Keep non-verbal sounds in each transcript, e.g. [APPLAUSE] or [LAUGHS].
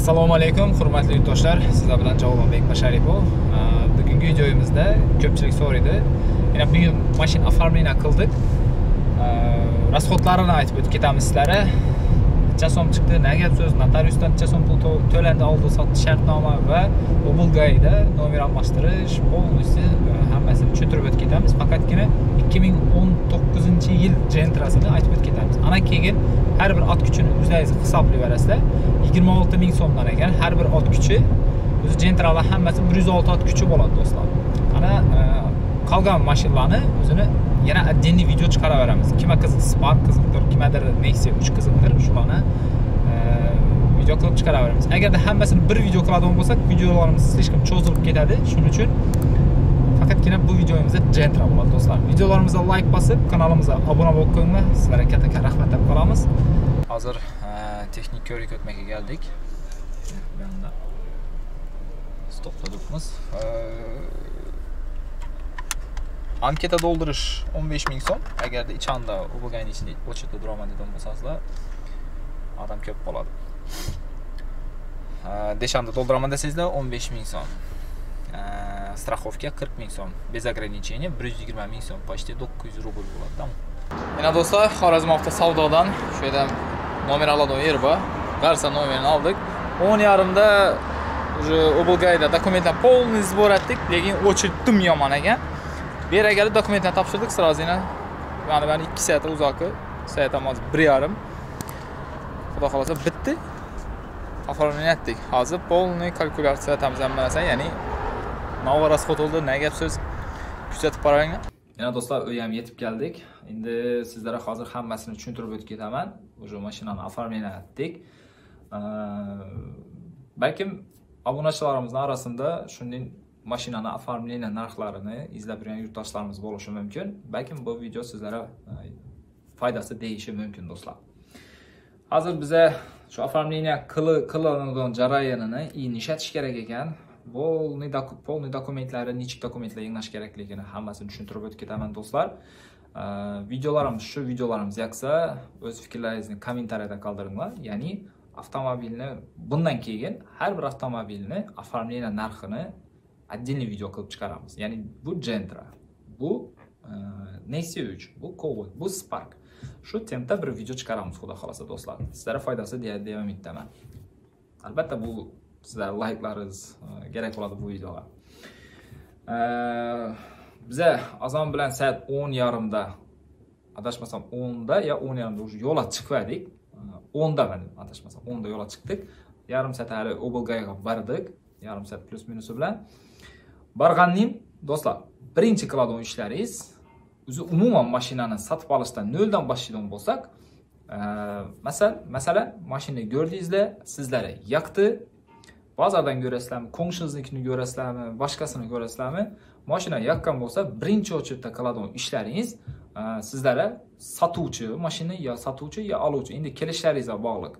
assalomu alaykum hurmatli yurtdoshlar. Sizlar bilan javobonbek basharipov. Bugungi videomizda ko'pchilik so'raydi. Yana bugun mashina оформление qildik. Расходlarini aytib o'tib ketamiz sizlarga necha so'm chiqdi nima gap so'z? Notariusdan necha so'm pul to'landi oldi sotdi shartnoma va облгайda nomer almashtirish полностью hammasini tushuntirib o'tib ketamiz. Faqatgina ikki ming o'n to'qqizinchi yil jentrasini aytib o'tib ketamiz ana keyin har bir ot kuchini o'zlaringiz hisoblayverasizlar. Yigirma olti ming so'mdan ekan har bir ot kuchi. O'zi jentralar hammasi bir yuz olti ot kuchi bo'ladi do'stlar. Ana e, qolgan mashinalarni o'zini yana отдельный video chiqaraveramiz. Kimga qiziq spark qiziqdir kimadir nexia uch qiziqdir shularni e, video qilib chiqaraveramiz. Agarda hammasini bir video qiladigan bo'lsak videolarimiz слишком cho'zilib ketadi. Shuning uchun faqatgina bu videomizda jentra bo'ladi do'stlar videolarimizga layk bosib kanalimizga obuna bo'lib qo'yinglar sizlarga katta katta rahmat deb qolamiz hozir e, texnik ko'rik o'tmaga keldik stopda turibmiz e, anketa to'ldirish o'n besh ming so'm agarda ichanda ubagayni ichida очередda turaman degan bo'lsangizlar odam ko'p bo'ladi deshanda to'ldiraman desangizlar o'n besh ming so'm страховка qirq ming so'm без ограничения bir yuz yigirma ming so'm почти to'qqiz yuz rubl bo'ladi yana do'stlar xorazm avto savdodan shu yerda nomer oladigan yer bor garsa nomerini oldik o'n yarimda уже облгайda dokumentlar полный сбор etdik lekin очередь dum yomon ekan bu yerga kelib dokumentlarni topshirdik сразу mana mana ikki soat uzoqi soat ham hozir bir yarim xudo xohlasa bitdi оформление etdik hozir полный kalkulyatsiya etamiz hamma ya'ni новый расход bo'ldi nima gap so'z? Kuzatib boringlar yana do'stlar uy ham yetib keldik. Endi sizlarga hozir hammasini tushuntirib o'tib ketaman. Уже mashinani оформление etdik balkim obunachilarimizning orasida shunday mashinani оформление narxlarini izlab yurgan yurtdoshlarimiz bo'lishi mumkin. Balkim bu video sizlarga e, foydasi tegishi mumkin do'stlar. Hozir biza shu оформление qilinadigan jarayonini ishlatish kerak ekan. Полный полный dokumentlari nechik dokumentlar yig'nash kerakligini hammasini tushuntirib o'tib ketaman do'stlar. Videolarimiz shu videolarimiz yoqsa o'z fikrlaringizni kommentariyada qoldiringlar. Ya'ni avtomobilni bundan keyin har bir avtomobilni оформление narxini отдельный video qilib chiqaramiz. Ya'ni bu gentra bu nexia 3 bu cobalt bu spark. Shu tempda bir video chiqaramiz xudo xohlasa do'stlar. Sizlarga foydasi deya deb umiddaman. Albatta bu sizlar layklaringiz kerak e, bo'ladi bu videoga. E, biza azon bilan soat o'n yarimda adashmasam o'nda yo o'n yarimda уже yo'lga chiqmadik. E, o'nda adashmasam o'nda yo'lga chiqdik. Yarim soat hali oblgayga bordik yarim soat plyus minusi bilan. Borgandan do'stlar birinchi qiladigan ishlaringiz o'zi umuman mashinani sotib olishdan noldan boshlaydigan bo'lsak e, masalan masalan mashina ko'rdingizlar sizlarga yoqdi bazadan ko'rasizlarmi? Qo'shningiznikini ko'rasizlarmi? Boshqasini ko'rasizlarmi? Mashina yoqqan bo'lsa birinchi очередda qiladigan ishlaringiz. Sizlarga sotuvchi mashina yo sotuvchi yo oluvchi. Endi kelishlaringizga bog'liq.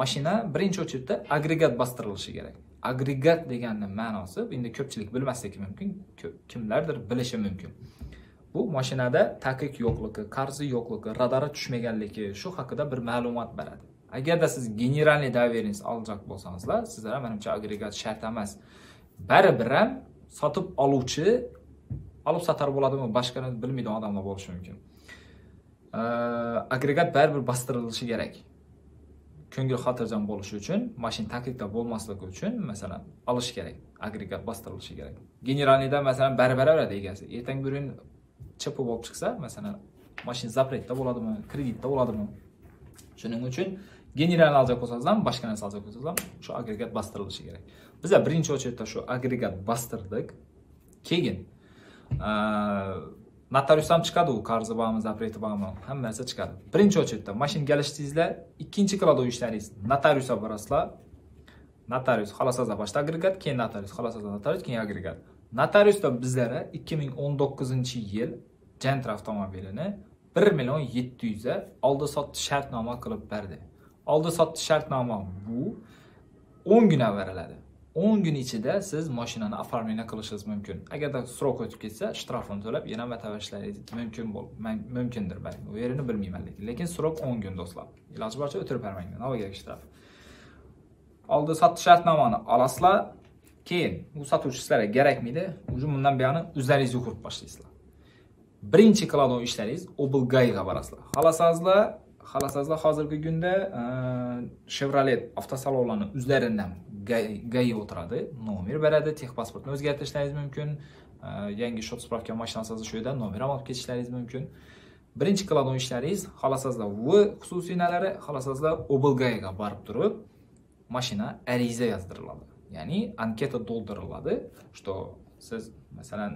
Mashina birinchi очередda agregat bostirilishi kerak. Agregat deganni ma'nosi endi ko'pchilik bilmasligi mumkin kimlardir bilishi mumkin. Bu mashinada taqiq yo'qligi qarzi yo'qligi radari tushmaganligi shu haqida bir ma'lumot beradi. Agarda siz generalniy доверенность olajak bo'lsangizlar sizlar manimcha agregat shart emas. Baribir ham sotib oluvchi olib sotar bo'ladimi boshqani bilmaydigan odamlar bo'lishi mumkin. Agregat baribir bostirilishi kerak. Ko'ngil xotirjam bo'lishi uchun mashina taklifda bo'lmasligi uchun masalan olish kerak agregat bostirilishi kerak. Generalniyda masalan baribir beradi egasi ertangi bir kun chp bo'lib chiqsa masalan mashina запретda bo'ladimi kreditda bo'ladimi? Shuning uchun general olacak bo'lsangiz ham boshqa narsa olacak bo'lsangiz ham shu agregat bostirilishi kerak. Biza birinchi очередda shu agregat bostirdik. Keyin notarius ham chiqadi u qarzi bormi zapreti bormi hamma narsa chiqadi. Birinchi очередda mashinaga kelishdingizlar ikkinchi qiladigan ishlaringiz notariusga borasizlar. Notarius xohlasangiz boshida agregat keyin notarius xohlasangiz notarius keyin agregat. Notariusda bizlarga ikki ming o'n to'qqizinchi yil gentra avtomobilini 1 million 700 ga oldi sotdi shartnoma qilib berdi. Oldi sotdi shartnoma bu. o'n kun beriladi o'n kun ichida siz mashinani оформление qilishingiz mumkin. Agarda срок o'tib ketsa shtrafini to'lab yana vatavarishlaringiz mumkin bo'l mumkindir balki u yerini bilmayman lekin lekin срок o'n kun do'stlar. Iloji boricha o'tirib bermanglar nima kerak shtraf? Oldi sotish shartnomani olasizlar. Keyin u sotuvchi sizlarga kerakmaydi уже bundan buyog'ini o'zlaringiz qurib boshlaysizlar. Birinchi qiladigan ishlaringiz oblgayga borasizlar. Xohlasangizlar xohlasangizlar hozirgi kunda e, chevrolet avtosalonlarni o'zlaridan gai o'tiradi nomer beradi texpasportni o'zgartirishlaringiz mumkin e, yangi shot spravka mashinasizni shu yerdan nomer ham olib ketishlaringiz mumkin. Birinchi qiladigan ishlaringiz xohlasangizlar v xususiylari xohlasangizlar oblgaiga borib turib mashina ariza yozdiriladi. Ya'ni anketa to'ldiriladi что siz masalan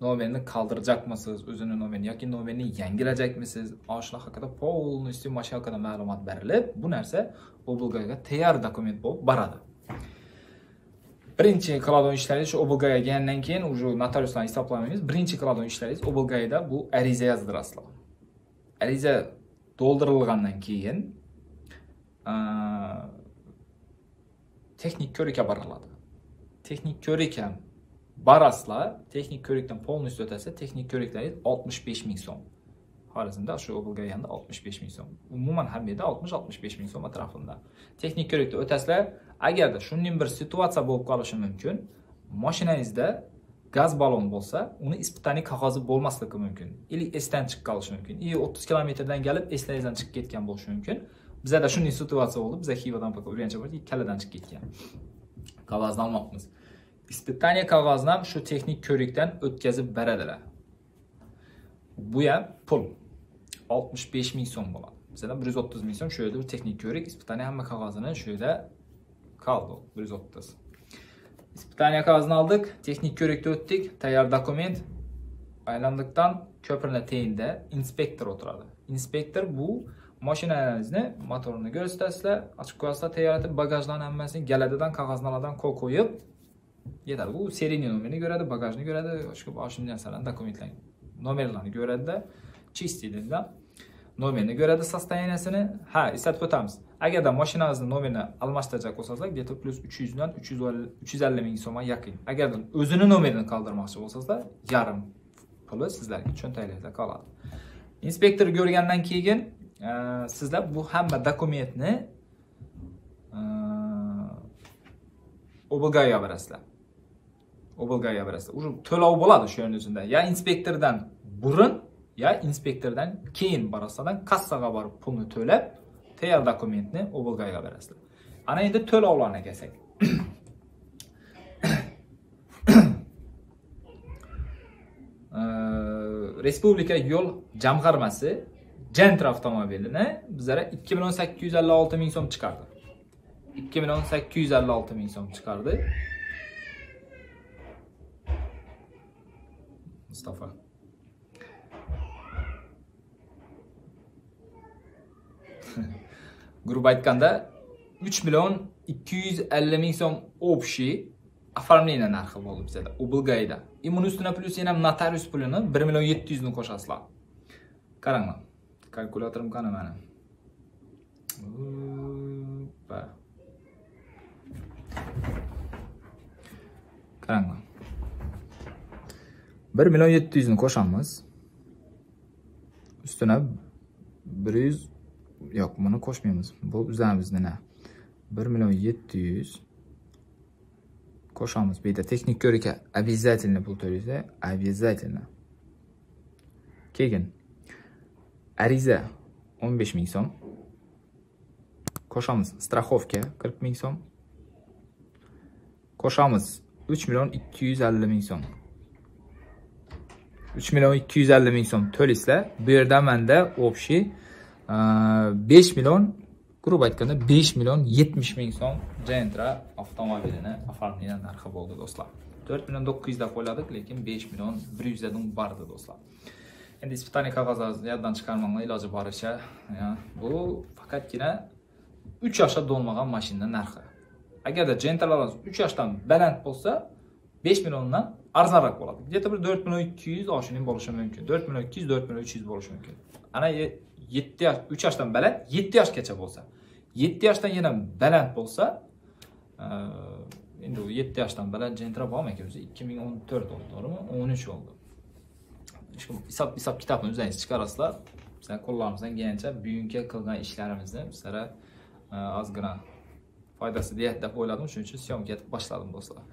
nomerni qoldirjakmisiz o'zini novelni yoki novelni yangilajakmisiz ana shular haqida полностью mana shu haqida ma'lumot berilib bu narsa oblgaga tayyor dokument bo'lib boradi birinchi qiladigan ishlaringiz shu oblgaga kelgandan keyin уже notariuslarni hisoblamaymiz birinchi qiladigan ishlaringiz oblgada bu ariza yozdirasizlar ariza to'ldirilgandan keyin texnik ko'rikka boriladi texnik ko'rik ham Barasla texnik ko'rikdan полностью o'tasa texnik ko'riklaringiz oltmish besh ming so'm. Xorazmda shu oblga yanda 65 ming so'm. Umuman har yerda oltmish oltmish besh ming so'm atrofida texnik ko'rikda o'tasizlar agarda shunday bir situatsiya bo'lib qolishi mumkin mashinangizda gaz ballon bo'lsa uni испытание qog'ozi bo'lmasligi mumkin. Или esdan chiqib qolishi mumkin и o'ttiz kilometrdan kelib eslaringizdan chiqib ketgan bo'lishi mumkin. Bizada shunday situatsiya bo'ldi biza xivadan urgancha bordik ikkaladan chiqib ketgan. Qog'ozni olmoqmiz. Ispitaniya qog'ozidan shu texnik ko'rikdan o'tkazib beradilar. Bu ham pul 65 ming so'm bo'ladi. Masalan 130 ming so'm shu yerda bir texnik ko'rik, ispitaniya hamma qog'ozini shu yerda kaldi 130. Ispitaniya qog'ozini oldik, texnik ko'rikda o'tdik, tayyor dokument aylandıqdan ko'pirni teyinda inspektor o'tiradi. Inspektor bu mashinalaringizni motorini ko'rsatasizlar, ochib qo'yasizlar, tayyorlatib bagajlarni hammasini galadadan qog'ozlardan qo'l qo'yib yetadi u seriya nomerini ko'radi bagajni ko'radi boshqa boshqa narsalarni dokumentlarni nomerlarni ko'radida чистый nomerni ko'radi состояниясini ha eslatib o'tamiz. Agarda mashinangizni nomerini almashtirajak bo'lsangizlar где то plyus uch yuzdan uch yuz ellik ming so'mga yaqin. Agarda o'zini nomerini qoldirmoqchi bo'lsangizlar yarim puli sizlarga cho'ntagingizda qoladi. Inspektor ko'rgandan keyin e, sizlar bu hamma dokumentni oblgaga berasizlar oblgaga berasizlar уже to'lov bo'ladi shu yerni o'zida ya inspektordan burun ya inspektordan keyin borasizlar kassaga borib pulni to'lab tayyor dokumentni oblgaga berasizlar ana endi to'lovlarni kelsak respublika yo'l jamg'armasi gentra avtomobilini bizlara ikki million sakkiz yuz ellik olti ming so'm chiqardi 2 856 ming so'm chiqardi. Mustafa. [LAUGHS] Grup aytganda 3 million 250 ming so'm obshiy оформление narxi bo'ldi bizda Ubulgayda. И buni ustidan plyus yana notarius pulini 1 million 700 ni qo'shasizlar. Qaranglar. kalkulyatorim qani mana. Qaranglar bir million yetti yuzni qo'shamiz. Ustuna bir yuz yo'q buni qo'shmaymiz. Bu uzamiz nima bir million yetti yuz qo'shamiz. Bu yerda texnik ko'rika обязательно pul to'laysiz обязательно. Keyin ariza o'n besh ming so'm. Qo'shamiz. Страховка qirq ming so'm. Qo'shamiz 3 million 250 ming so'm 3 million 250 ming so'm to'laysizlar bu yerda manda общий 5 million грубо aytganda 5 million 70 ming so'm Gentra avtomobilini оформление narxi bo'ldi do'stlar 4 million 900 deb qo'yladik lekin 5 million 100 dan bordi do'stlar endi испытание qog'ozni yoddan chiqarmanglar iloji boricha bu faqatgina 3 yoshga to'lmagan mashina narxi agarda jentralarimiz 3 yoshdan baland bo'lsa 5 milliondan arzonroq bo'ladi где то bir 4 million 200 oshining bo'lishi mumkin 4 million 200 4 million 300 bo'lishi mumkin ana 7 yosh 3 yoshdan baland 7 yoshgacha bo'lsa 7 yoshdan yana baland bo'lsa endi u 7 yoshdan baland jentra bormi ekan o'zi 2014 oldi to'g'rimi 13 oldi hisob hisob kitobni o'zingiz chiqarasizlar bizlar qo'llarimizdan kelgancha bugungi qilgan ishlarimizni bizlar ozgina foydasi deyadi deb o'yladim shuning uchun syomka boshladim do'stlar